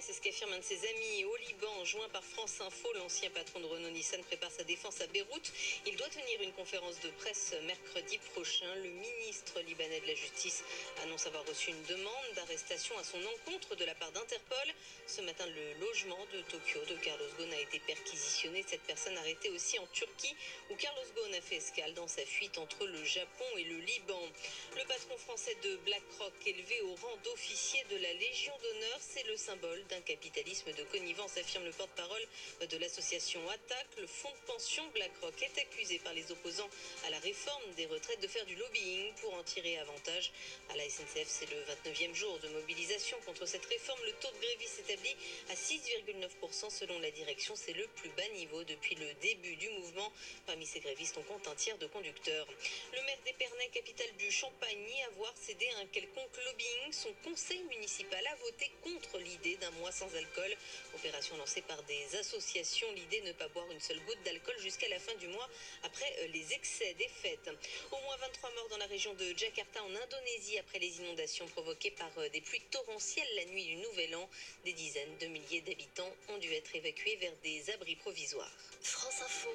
c'est ce qu'affirme un de ses amis au Liban, joint par France Info. L'ancien patron de Renault Nissan prépare sa Il doit tenir une conférence de presse mercredi prochain. Le ministre libanais de la Justice annonce avoir reçu une demande d'arrestation à son encontre de la part d'Interpol. Ce matin, le logement de Tokyo de Carlos Ghosn a été perquisitionné. Cette personne arrêtée aussi en Turquie, où Carlos Ghosn a fait escale dans sa fuite entre le Japon et le Liban. Le patron français de BlackRock, élevé au rang d'officier de la Légion d'honneur, c'est le symbole d'un capitalisme de connivence, affirme le porte-parole de l'association Attaque. Le fonds de pension BlackRock est accusé par les opposants à la réforme des retraites de faire du lobbying pour en tirer avantage. À la SNCF, c'est le 29e jour de mobilisation contre cette réforme. Le taux de grévistes s'établit à 6,9% selon la direction. C'est le plus bas niveau depuis le début du mouvement. Parmi ces grévistes, on compte un tiers de conducteurs. Le maire d'Épernay, capitale du Champagne, nie avoir cédé à un quelconque lobbying. Son conseil municipal a voté contre l'idée d'un mois sans alcool. Opération lancée par des associations. L'idée ne pas boire une seule goutte d'alcool jusqu'à la fin du mois après les excès des fêtes. Au moins 23 morts dans la région de Jakarta en Indonésie après les inondations provoquées par des pluies torrentielles la nuit du Nouvel An. Des dizaines de milliers d'habitants ont dû être évacués vers des abris provisoires. France Info.